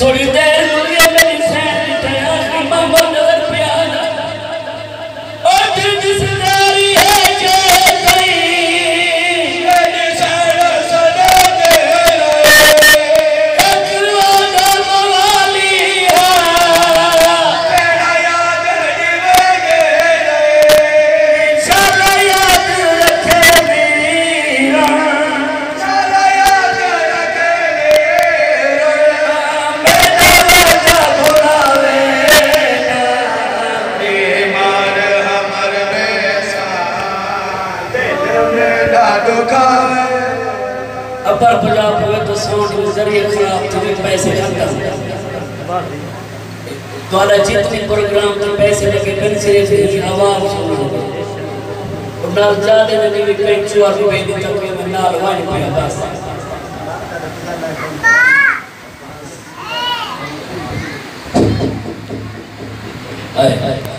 थोड़ी देर अपर पंजाब हुए तो साउंड के ज़रिए खराब तुम्हें पैसे खत्म द्वारा जितने प्रोग्राम में पैसे लगे कन से से आवाज़ सुनो। और नाल जादे ने भी पेंचू और बेदी तक में नाल वाणी पे बस। आए आए